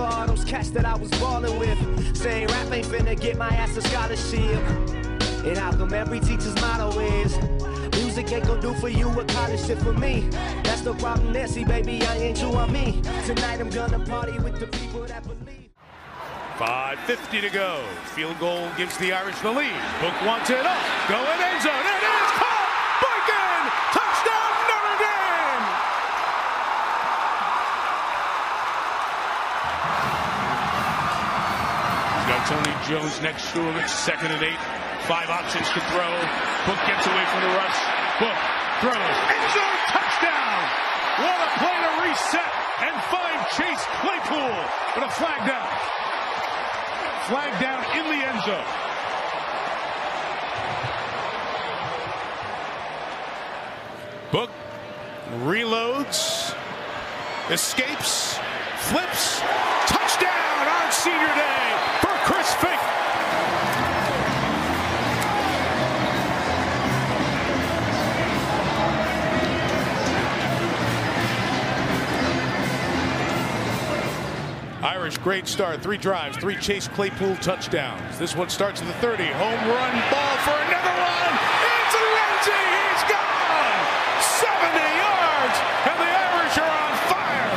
for all those cats that I was ballin' with. Saying rap ain't finna get my ass a scholarship. And how come every teacher's motto is Music ain't gonna do for you what college did for me That's the problem see baby, I ain't you on me Tonight I'm gonna party with the people that believe 5.50 to go. Field goal gives the Irish the lead. Book wants it up. Going end zone. It is caught. Jones next to him. Second and eight. Five options to throw. Book gets away from the rush. Book throws. End zone touchdown. What a play to reset and find Chase Claypool. But a flag down. Flag down in the end zone. Book reloads, escapes, flips, touchdown on senior Great start. Three drives, three Chase Claypool touchdowns. This one starts at the 30. Home run ball for another one. It's Lindsay. He's gone. 70 yards, and the Irish are on fire.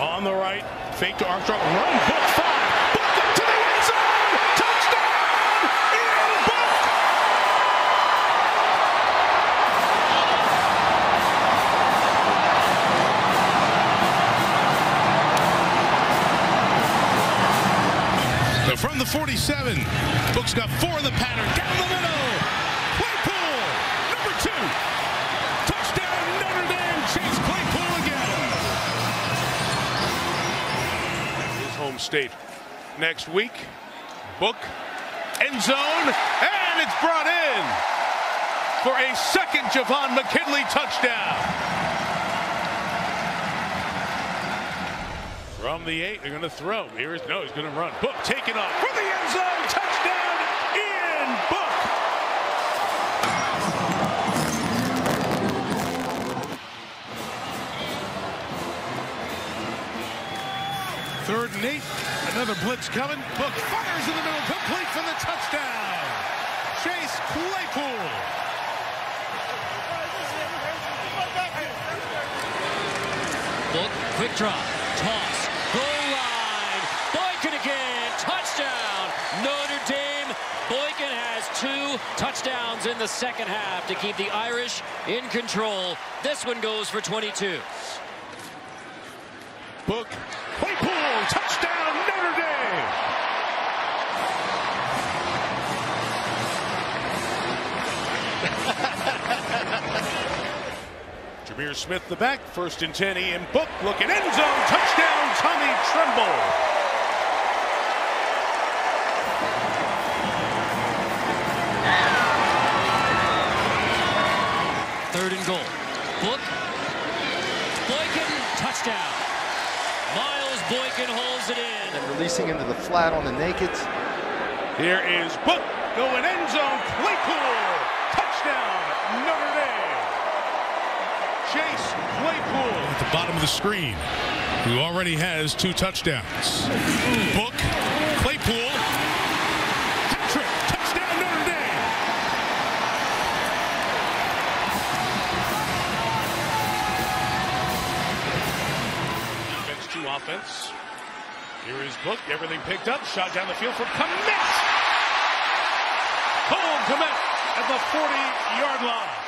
On the right, fake to Armstrong. Run, the 47, Book's got four in the pattern. Down the middle. Claypool, number two. Touchdown Notre Dame. Chase Claypool again. His home state next week. Book, end zone, and it's brought in for a second Javon McKinley touchdown. From the eight, they're going to throw. Here is no, he's going to run. Book taken off for the end zone. Touchdown, Ian Book. Third and eight. Another blitz coming. Book fires in the middle, complete for the touchdown. Chase Claypool. Book, quick drop, toss, goal line, Boykin again, touchdown, Notre Dame. Boykin has two touchdowns in the second half to keep the Irish in control. This one goes for 22. Book, Claypool, touchdown, Notre Dame. Jameer Smith, the back, first and 10, Ian Book looking end zone, touchdown, Tommy Tremble. Book, Boykin, touchdown. Miles Boykin holds it in. and releasing into the flat on the naked. Here is Book going end zone, Claypool, touchdown, Notre Dame. Chase Claypool at the bottom of the screen, who already has two touchdowns. Book, To offense. Here is Book. Everything picked up. Shot down the field from Kmet. Cole Kmet at the 40-yard line.